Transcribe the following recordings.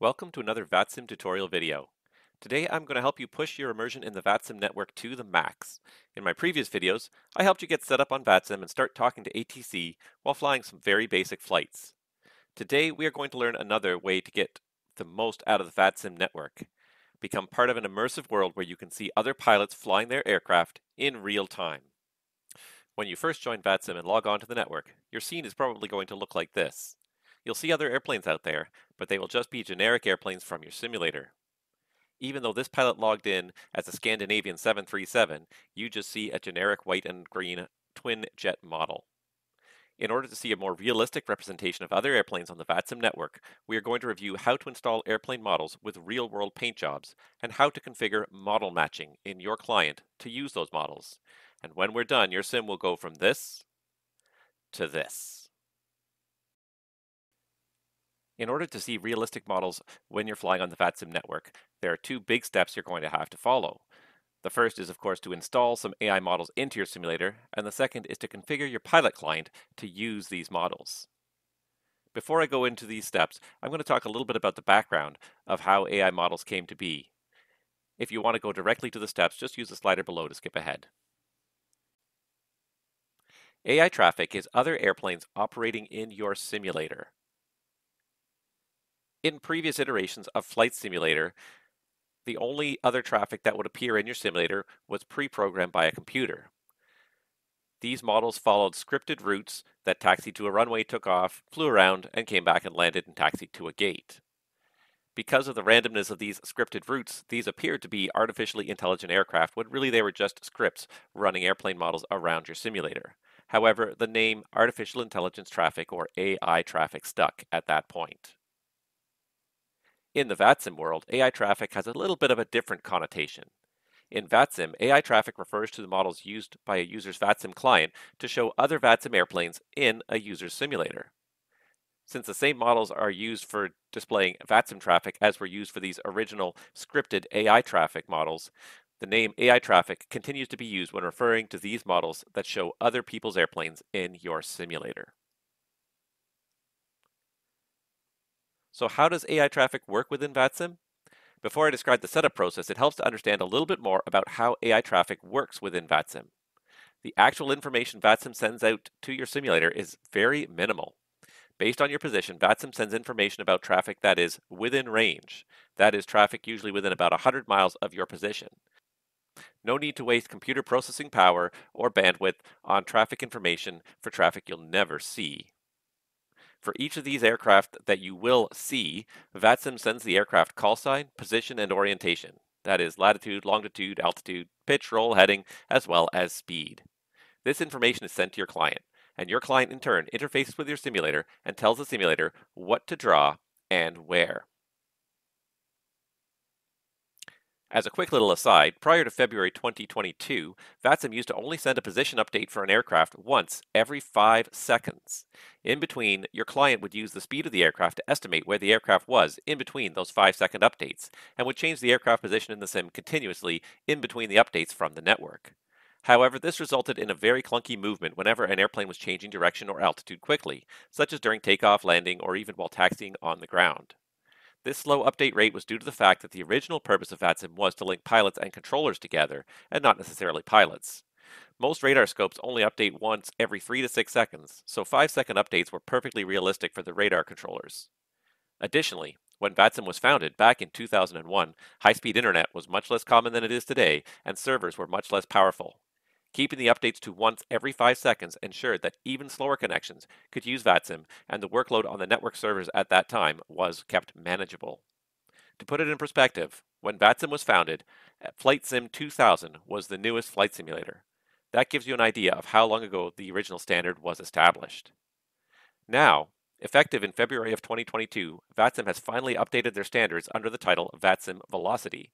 Welcome to another VATSIM tutorial video. Today I'm going to help you push your immersion in the VATSIM network to the max. In my previous videos, I helped you get set up on VATSIM and start talking to ATC while flying some very basic flights. Today we are going to learn another way to get the most out of the VATSIM network. Become part of an immersive world where you can see other pilots flying their aircraft in real time. When you first join VATSIM and log on to the network, your scene is probably going to look like this. You'll see other airplanes out there, but they will just be generic airplanes from your simulator. Even though this pilot logged in as a Scandinavian 737, you just see a generic white and green twin jet model. In order to see a more realistic representation of other airplanes on the VATSIM network, we are going to review how to install airplane models with real-world paint jobs and how to configure model matching in your client to use those models. And when we're done, your sim will go from this to this. In order to see realistic models when you're flying on the VATSIM network, there are two big steps you're going to have to follow. The first is, of course, to install some AI models into your simulator, and the second is to configure your pilot client to use these models. Before I go into these steps, I'm going to talk a little bit about the background of how AI models came to be. If you want to go directly to the steps, just use the slider below to skip ahead. AI traffic is other airplanes operating in your simulator. In previous iterations of Flight Simulator, the only other traffic that would appear in your simulator was pre-programmed by a computer. These models followed scripted routes that taxied to a runway, took off, flew around, and came back and landed and taxied to a gate. Because of the randomness of these scripted routes, these appeared to be artificially intelligent aircraft when really they were just scripts running airplane models around your simulator. However, the name artificial intelligence traffic or AI traffic stuck at that point. In the VATSIM world, AI traffic has a little bit of a different connotation. In VATSIM, AI traffic refers to the models used by a user's VATSIM client to show other VATSIM airplanes in a user's simulator. Since the same models are used for displaying VATSIM traffic as were used for these original scripted AI traffic models, the name AI traffic continues to be used when referring to these models that show other people's airplanes in your simulator. So how does AI traffic work within VATSIM? Before I describe the setup process, it helps to understand a little bit more about how AI traffic works within VATSIM. The actual information VATSIM sends out to your simulator is very minimal. Based on your position, VATSIM sends information about traffic that is within range. That is traffic usually within about 100 miles of your position. No need to waste computer processing power or bandwidth on traffic information for traffic you'll never see. For each of these aircraft that you will see, VATSIM sends the aircraft call sign, position, and orientation. That is latitude, longitude, altitude, pitch, roll, heading, as well as speed. This information is sent to your client, and your client in turn interfaces with your simulator and tells the simulator what to draw and where. As a quick little aside, prior to February 2022, VATSIM used to only send a position update for an aircraft once every five seconds. In between, your client would use the speed of the aircraft to estimate where the aircraft was in between those five second updates, and would change the aircraft position in the sim continuously in between the updates from the network. However, this resulted in a very clunky movement whenever an airplane was changing direction or altitude quickly, such as during takeoff, landing, or even while taxiing on the ground. This slow update rate was due to the fact that the original purpose of VATSIM was to link pilots and controllers together, and not necessarily pilots. Most radar scopes only update once every 3 to 6 seconds, so 5 second updates were perfectly realistic for the radar controllers. Additionally, when VATSIM was founded back in 2001, high speed internet was much less common than it is today, and servers were much less powerful. Keeping the updates to once every 5 seconds ensured that even slower connections could use VATSIM, and the workload on the network servers at that time was kept manageable. To put it in perspective, when VATSIM was founded, eh, FlightSim 2000 was the newest flight simulator. That gives you an idea of how long ago the original standard was established. Now, effective in February of 2022, VATSIM has finally updated their standards under the title VATSIM Velocity.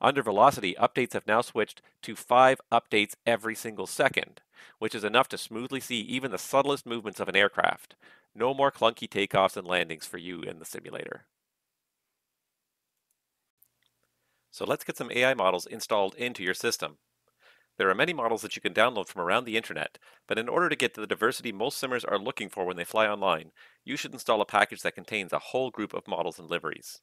Under Velocity, updates have now switched to five updates every single second, which is enough to smoothly see even the subtlest movements of an aircraft. No more clunky takeoffs and landings for you in the simulator. So let's get some AI models installed into your system. There are many models that you can download from around the internet, but in order to get the diversity most simmers are looking for when they fly online, you should install a package that contains a whole group of models and liveries.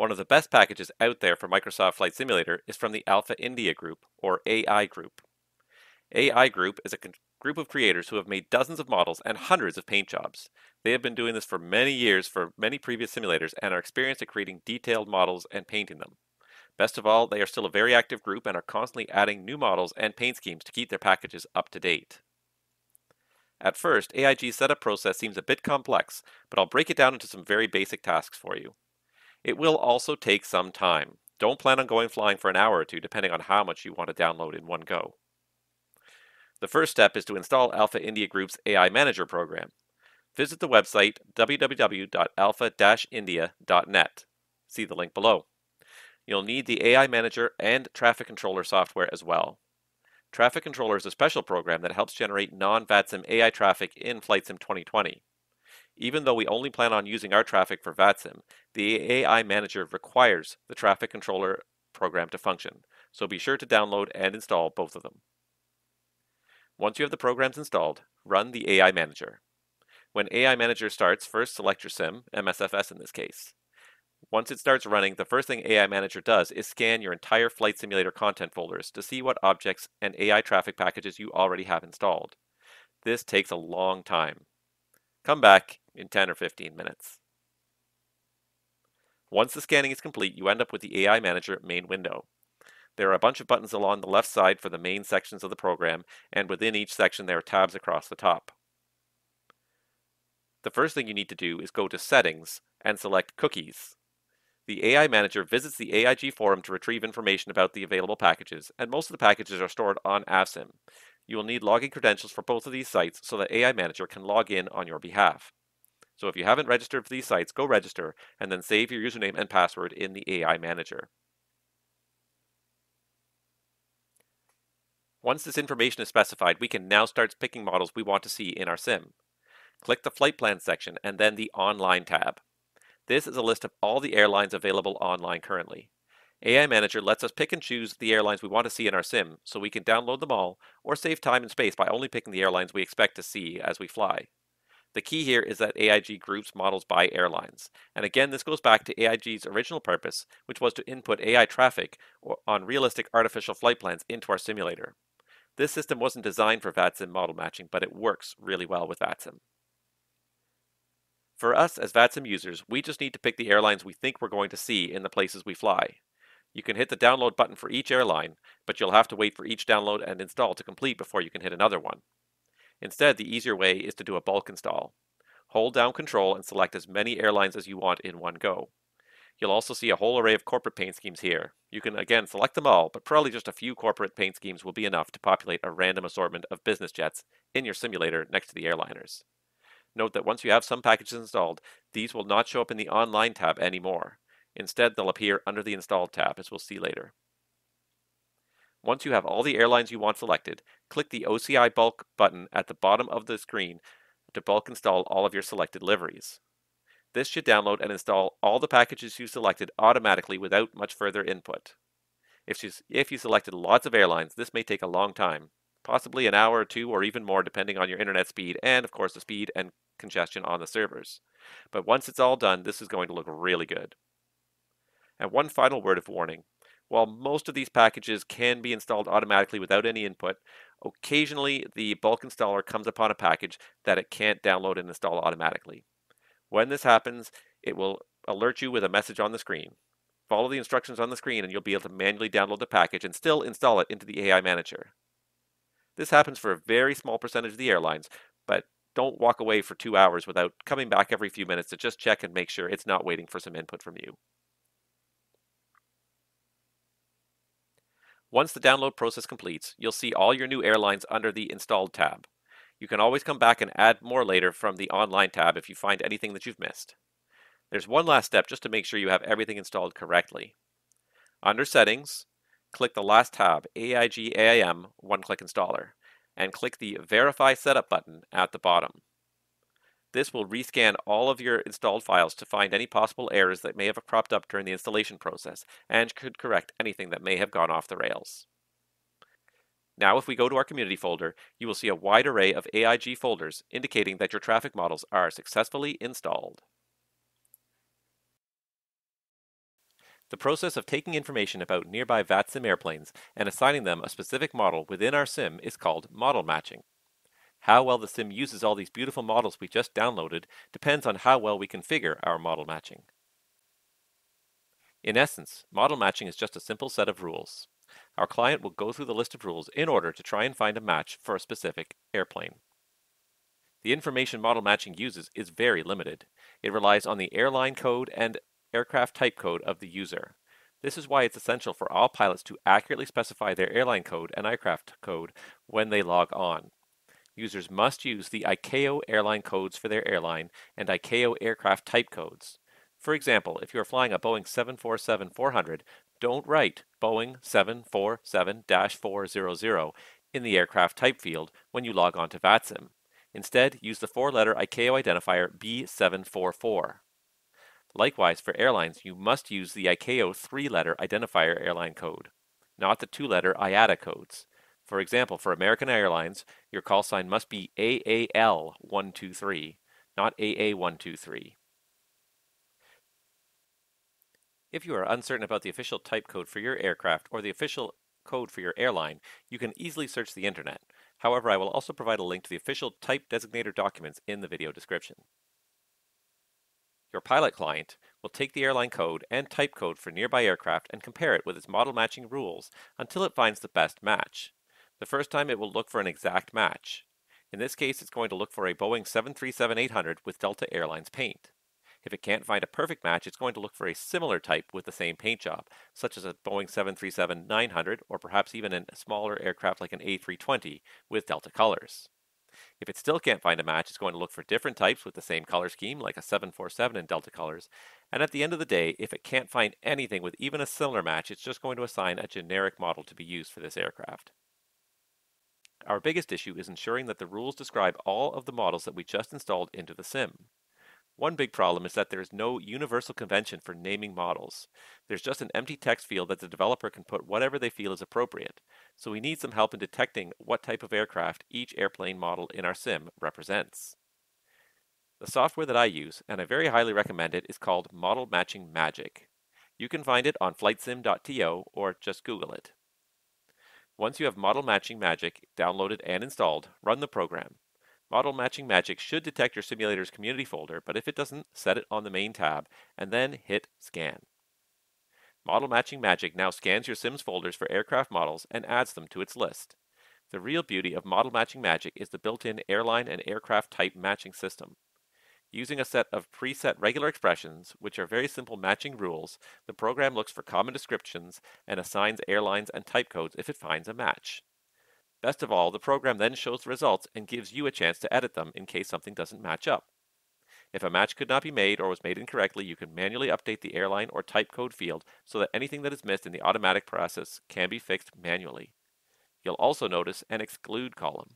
One of the best packages out there for Microsoft Flight Simulator is from the Alpha India Group, or AI Group. AI Group is a group of creators who have made dozens of models and hundreds of paint jobs. They have been doing this for many years for many previous simulators and are experienced at creating detailed models and painting them. Best of all, they are still a very active group and are constantly adding new models and paint schemes to keep their packages up to date. At first, AIG's setup process seems a bit complex, but I'll break it down into some very basic tasks for you. It will also take some time. Don't plan on going flying for an hour or two depending on how much you want to download in one go. The first step is to install Alpha India Group's AI Manager program. Visit the website www.alpha-india.net. See the link below. You'll need the AI Manager and Traffic Controller software as well. Traffic Controller is a special program that helps generate non-VATSIM AI traffic in FlightSim 2020. Even though we only plan on using our traffic for VATSIM, the AI Manager requires the Traffic Controller program to function, so be sure to download and install both of them. Once you have the programs installed, run the AI Manager. When AI Manager starts, first select your SIM, MSFS in this case. Once it starts running, the first thing AI Manager does is scan your entire Flight Simulator content folders to see what objects and AI traffic packages you already have installed. This takes a long time. Come back in 10 or 15 minutes. Once the scanning is complete, you end up with the AI Manager main window. There are a bunch of buttons along the left side for the main sections of the program, and within each section there are tabs across the top. The first thing you need to do is go to Settings and select Cookies. The AI Manager visits the AIG forum to retrieve information about the available packages, and most of the packages are stored on Avsim. You will need login credentials for both of these sites so that AI Manager can log in on your behalf. So if you haven't registered for these sites, go register and then save your username and password in the AI Manager. Once this information is specified, we can now start picking models we want to see in our sim. Click the Flight Plan section and then the Online tab. This is a list of all the airlines available online currently. AI Manager lets us pick and choose the airlines we want to see in our sim, so we can download them all, or save time and space by only picking the airlines we expect to see as we fly. The key here is that AIG groups models by airlines. And again, this goes back to AIG's original purpose, which was to input AI traffic on realistic artificial flight plans into our simulator. This system wasn't designed for VATSIM model matching, but it works really well with VATSIM. For us as VATSIM users, we just need to pick the airlines we think we're going to see in the places we fly. You can hit the download button for each airline, but you'll have to wait for each download and install to complete before you can hit another one. Instead, the easier way is to do a bulk install. Hold down Control and select as many airlines as you want in one go. You'll also see a whole array of corporate paint schemes here. You can again select them all, but probably just a few corporate paint schemes will be enough to populate a random assortment of business jets in your simulator next to the airliners. Note that once you have some packages installed, these will not show up in the Online tab anymore. Instead, they'll appear under the Installed tab, as we'll see later. Once you have all the airlines you want selected, click the OCI Bulk button at the bottom of the screen to bulk install all of your selected liveries. This should download and install all the packages you selected automatically without much further input. If you, if you selected lots of airlines, this may take a long time, possibly an hour or two or even more depending on your internet speed and of course the speed and congestion on the servers. But once it's all done, this is going to look really good. And one final word of warning. While most of these packages can be installed automatically without any input, occasionally the bulk installer comes upon a package that it can't download and install automatically. When this happens, it will alert you with a message on the screen. Follow the instructions on the screen and you'll be able to manually download the package and still install it into the AI Manager. This happens for a very small percentage of the airlines, but don't walk away for two hours without coming back every few minutes to just check and make sure it's not waiting for some input from you. Once the download process completes, you'll see all your new airlines under the Installed tab. You can always come back and add more later from the Online tab if you find anything that you've missed. There's one last step just to make sure you have everything installed correctly. Under Settings, click the last tab, AIG AIM One-Click Installer, and click the Verify Setup button at the bottom. This will rescan all of your installed files to find any possible errors that may have cropped up during the installation process, and could correct anything that may have gone off the rails. Now if we go to our community folder, you will see a wide array of AIG folders indicating that your traffic models are successfully installed. The process of taking information about nearby VATSIM airplanes and assigning them a specific model within our sim is called model matching. How well the sim uses all these beautiful models we just downloaded depends on how well we configure our model matching. In essence, model matching is just a simple set of rules. Our client will go through the list of rules in order to try and find a match for a specific airplane. The information model matching uses is very limited. It relies on the airline code and aircraft type code of the user. This is why it's essential for all pilots to accurately specify their airline code and aircraft code when they log on. Users must use the ICAO airline codes for their airline and ICAO aircraft type codes. For example, if you are flying a Boeing 747-400, don't write Boeing 747-400 in the aircraft type field when you log on to VATSIM. Instead, use the four-letter ICAO identifier B744. Likewise, for airlines, you must use the ICAO three-letter identifier airline code, not the two-letter IATA codes. For example, for American Airlines, your call sign must be AAL123, not AA123. If you are uncertain about the official type code for your aircraft or the official code for your airline, you can easily search the internet. However, I will also provide a link to the official type designator documents in the video description. Your pilot client will take the airline code and type code for nearby aircraft and compare it with its model matching rules until it finds the best match. The first time it will look for an exact match. In this case, it's going to look for a Boeing 737-800 with Delta Airlines paint. If it can't find a perfect match, it's going to look for a similar type with the same paint job, such as a Boeing 737-900 or perhaps even a smaller aircraft like an A320 with Delta colors. If it still can't find a match, it's going to look for different types with the same color scheme, like a 747 in Delta colors. And at the end of the day, if it can't find anything with even a similar match, it's just going to assign a generic model to be used for this aircraft. Our biggest issue is ensuring that the rules describe all of the models that we just installed into the sim. One big problem is that there is no universal convention for naming models. There's just an empty text field that the developer can put whatever they feel is appropriate. So we need some help in detecting what type of aircraft each airplane model in our sim represents. The software that I use, and I very highly recommend it, is called Model Matching Magic. You can find it on flightsim.to or just Google it. Once you have Model Matching Magic downloaded and installed, run the program. Model Matching Magic should detect your simulator's community folder, but if it doesn't, set it on the main tab, and then hit Scan. Model Matching Magic now scans your Sims folders for aircraft models and adds them to its list. The real beauty of Model Matching Magic is the built-in airline and aircraft type matching system. Using a set of preset regular expressions, which are very simple matching rules, the program looks for common descriptions and assigns airlines and type codes if it finds a match. Best of all, the program then shows the results and gives you a chance to edit them in case something doesn't match up. If a match could not be made or was made incorrectly, you can manually update the airline or type code field so that anything that is missed in the automatic process can be fixed manually. You'll also notice an exclude column.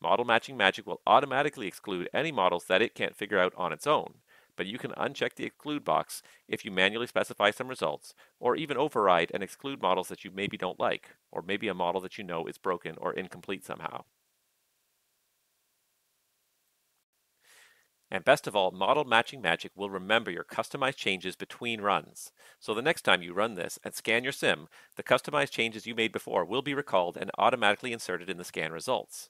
Model Matching Magic will automatically exclude any models that it can't figure out on its own, but you can uncheck the exclude box if you manually specify some results, or even override and exclude models that you maybe don't like, or maybe a model that you know is broken or incomplete somehow. And best of all, Model Matching Magic will remember your customized changes between runs. So the next time you run this and scan your sim, the customized changes you made before will be recalled and automatically inserted in the scan results.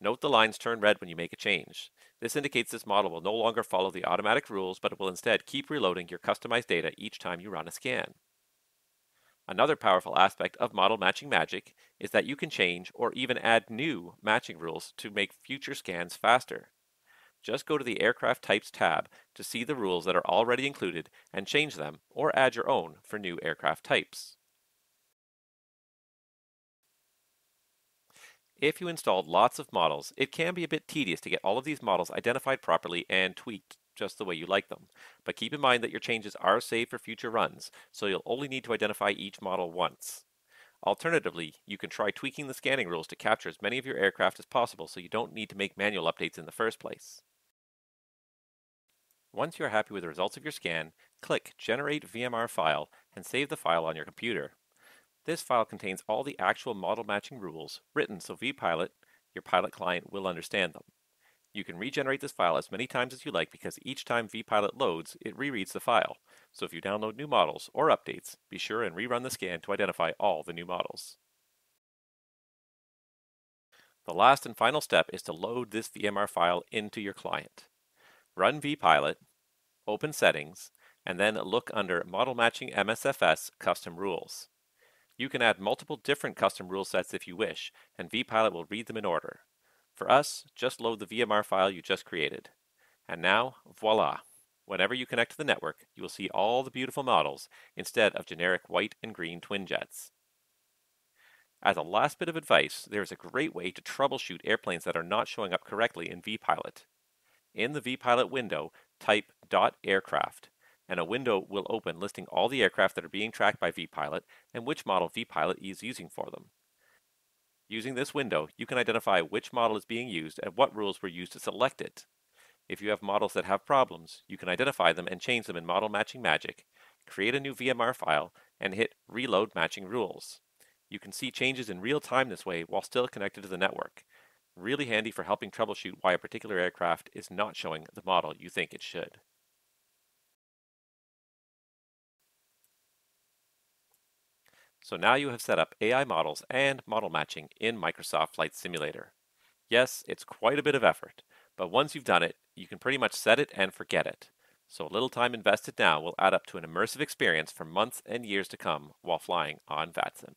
Note the lines turn red when you make a change. This indicates this model will no longer follow the automatic rules, but it will instead keep reloading your customized data each time you run a scan. Another powerful aspect of model matching magic is that you can change or even add new matching rules to make future scans faster. Just go to the Aircraft Types tab to see the rules that are already included and change them or add your own for new aircraft types. If you installed lots of models, it can be a bit tedious to get all of these models identified properly and tweaked just the way you like them. But keep in mind that your changes are saved for future runs, so you'll only need to identify each model once. Alternatively, you can try tweaking the scanning rules to capture as many of your aircraft as possible so you don't need to make manual updates in the first place. Once you are happy with the results of your scan, click Generate VMR File and save the file on your computer. This file contains all the actual model matching rules written so vPilot, your pilot client, will understand them. You can regenerate this file as many times as you like because each time vPilot loads, it rereads the file. So if you download new models or updates, be sure and rerun the scan to identify all the new models. The last and final step is to load this VMR file into your client. Run vPilot, open Settings, and then look under Model Matching MSFS Custom Rules. You can add multiple different custom rule sets if you wish, and vPilot will read them in order. For us, just load the VMR file you just created. And now, voila! Whenever you connect to the network, you will see all the beautiful models instead of generic white and green twin jets. As a last bit of advice, there is a great way to troubleshoot airplanes that are not showing up correctly in vPilot. In the vPilot window, type .aircraft, and a window will open listing all the aircraft that are being tracked by vPilot and which model vPilot is using for them. Using this window, you can identify which model is being used and what rules were used to select it. If you have models that have problems, you can identify them and change them in Model Matching Magic, create a new VMR file, and hit Reload Matching Rules. You can see changes in real time this way while still connected to the network. Really handy for helping troubleshoot why a particular aircraft is not showing the model you think it should. So now you have set up AI models and model matching in Microsoft Flight Simulator. Yes, it's quite a bit of effort, but once you've done it, you can pretty much set it and forget it. So a little time invested now will add up to an immersive experience for months and years to come while flying on VATSIM.